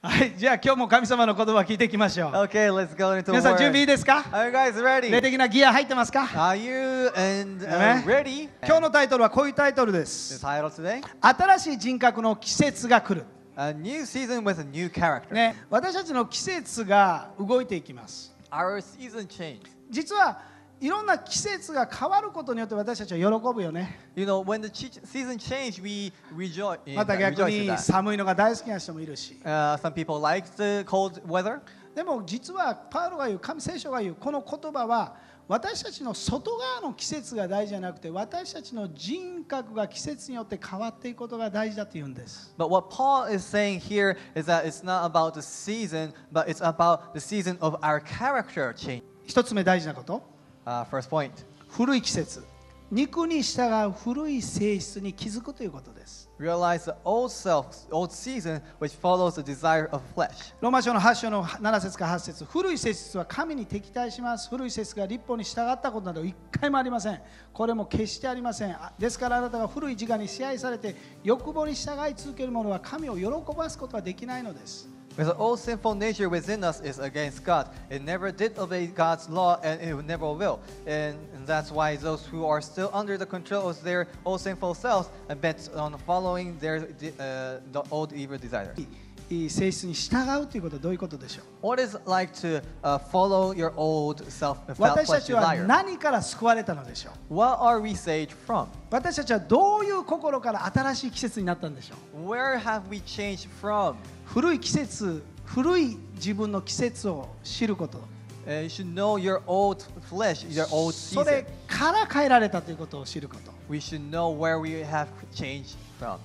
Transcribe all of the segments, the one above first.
はい、じゃあ今日も神様の言葉を聞いていきましょう。Okay, let's go into the 皆さん準備いい.ですか Are you guys 霊 ready? 的なギア入ってますか Are you and uh, ready? 今日のタイトルはこういうタイトルで The す。title today: 新しい人格の季節が来る。A new season with a new character. ね、私たちの季節が動いていきます。Our season changed. 実はいろんな季節が変わることによって私たちは喜ぶよね。You know, when the season changed, we rejoice. また逆に.寒いのが大好きな人もいるし。Uh, some people like the cold weather. でも実はパウロが言う神聖書が言うこの言葉は私たちの外側の季節が大事じゃなくて私たちの人格が季節によって変わっていくことが大事だと言うんです。But what Paul is saying here is that it's not about the season, but it's about the season of our character change. 一つ目大事なこと。Uh, first point. 古い季節。肉に従う古い性質に気づくということです。Realize the old self, old season, which follows the desire of flesh. ローマ書の8章の7節から8節。古い性質は神に敵対します。古い性質が立法に従ったことなど一回もありません。これも決してありません。あですからあなたが古い自我に支配されて欲望に従い続ける者は神を喜ばすことはできないのです Because the old sinful nature within us is against God. It never did obey God's law and it never will. And, that's why those who are still under the control of their old sinful selves bent on following their uh, the old evil desires. 性質に従うということはどういうことでしょう What is like to uh, follow your old self uh, 私たちは?何から救われたのでしょう What are we saved from? 私たちはどういう心から新しい季節になったんでしょう Where have we changed from? 古い季節古い自分の季節を知ること Uh, you should know your old flesh, your old そ season. れから変えられたということを知ること We should know where we have changed.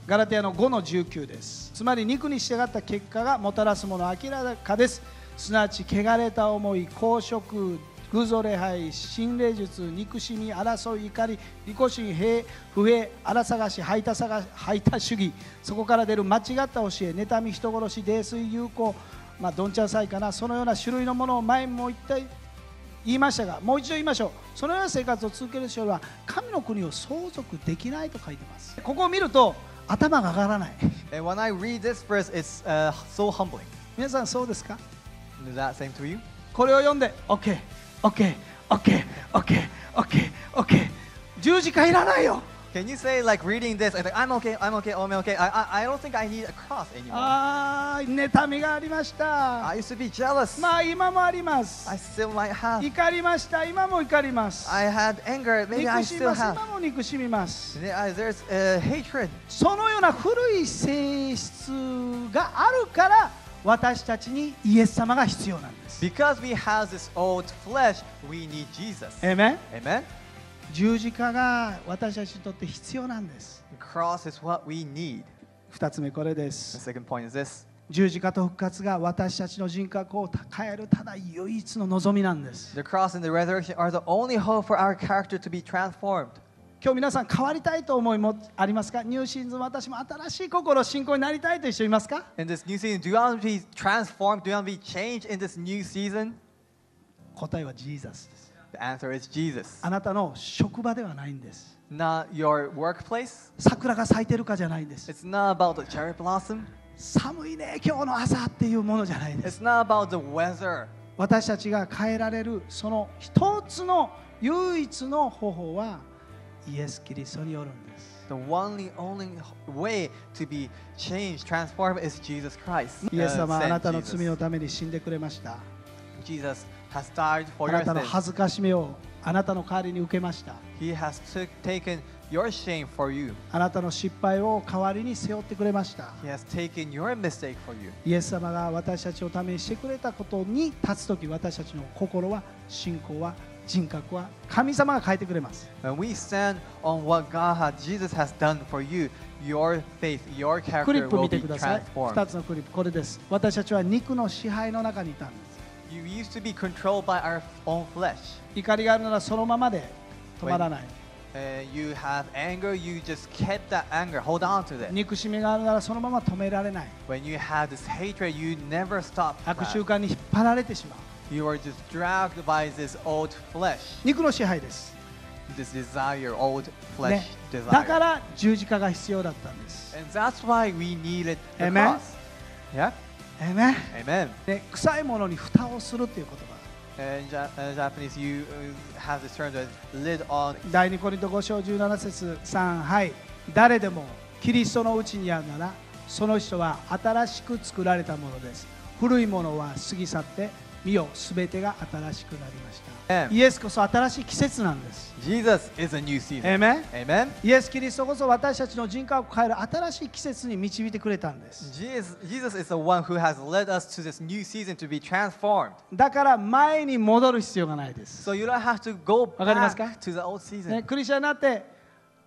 ガラテヤの5の19です。つまり肉に従った結果がもたらすもの明らかです。すなわち汚れた思い公職偶像礼拝心霊術憎しみ争い怒り利己心平不平荒探し排他探し排他主義。そこから出る間違った教え妬み人殺し泥酔友好。まあどんちゃんさいかな。そのような種類のものを前も言った言いましたがもう一度言いましょう。そのような生活を続ける人は神の国を相続できないと書いてます。ここを見ると頭が上がらない when I read this verse, it's uh, so humbling. 皆さんそうですか Is that same to you? これを読んで OKOKOKOKOK 十字架いらないよ Can you say like reading this? and like, I'm okay, I'm okay, I'm okay. I, I, I don't think I need a cross anymore. ああ妬みがありました I used to be jealous. まあ今もあります I still might have. 怒りました今も怒ります I had anger. Maybe I still have. 今も憎しみます There's uh, hatred. そのような古い性質があるから私たちにイエス様が必要なんです Because we have this old flesh, we need Jesus. えめ Amen? 十字架が私たちにとって必要なんです。二つ目これです。十字架と復活が私たちの人格を変えるただ唯一の望みなんです。今日皆さん変わりたいと思いもありますか？ニューシーズン私も新しい心信仰になりたいと一緒いますか？答えはジーザスです。The answer is Jesus. あなたの職場ではないんです Not your workplace. 桜が咲いてるかじゃないんです It's not about the cherry blossom. 寒いね今日の朝っていうものじゃないです It's not about the weather. 私たちが変えられるその一つの唯一の方法はイエス・キリストによるんです The only only way to be changed, transformed is Jesus Christ. イエス Uh, 様はあなたの.罪のために死んでくれました Jesus あなたの恥ずかしめをあなたの代わりに受けました。Your shame for you. あなたの失敗を代わりに背負ってくれました。イエス様が私たちを試してくれたことに立つとき、私たちの心は、信仰は、人格は、神様が変えてくれます。クリップ見てください。2つのクリップ、これです。私たちは肉の支配の中にいたんです。You used to be controlled by our own flesh. 怒りがあるならそのままで止まらない Uh, you have anger, you just kept that anger, hold on to that. 憎しみがあるならそのまま止められない When you have this hatred, you never stop. 悪 that. 習慣に引っ張られてしまう You are just dragged by this old flesh, 肉の支配です this desire, old flesh ね、 desire. だから十字架が必要だったんです And that's why we needed the Amen. cross. Yeah? ええね Amen. で臭いものに蓋をするっていう言葉 In, ja- in Japanese, you uh, have this term that lid on. 第2コリント5章17節3はい誰でもキリストのうちにあるならその人は新しく作られたものです古いものは過ぎ去って見よすべてが新しくなりました.イエスこそ新しい季節なんです Jesus is a new season. Amen Amen. イエス・キリストこそ私たちの人格を変える新しい季節に導いてくれたんです Jesus, Jesus is the one who has led us to this new season to be transformed. だから前に戻る必要がないです、So you don't have to go わかりますか？back to the old season. ね、クリスチャンになって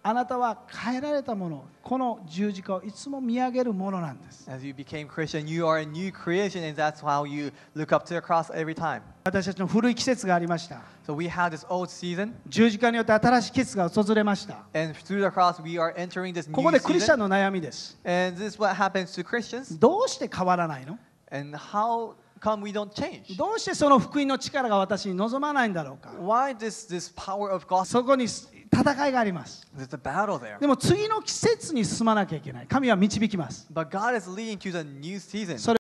あなたは変えられたものこの十字架をいつも見上げるものなんです As you became Christian, you are a new creation, and that's how you look up to the cross every time. 私たちの古い季節がありました So we have this old season, 十字架によって新しい季節が訪れました and through the cross, we are entering this こ new こでクリスチャン season. の悩みです And this is what happens to Christians. どうして変わらないの And how come we don't change? どうしてその福音の力が私に望まないんだろうか Why does this power of gospel? そこに戦いがあります。でも次の季節に進まなきゃいけない。神は導きます。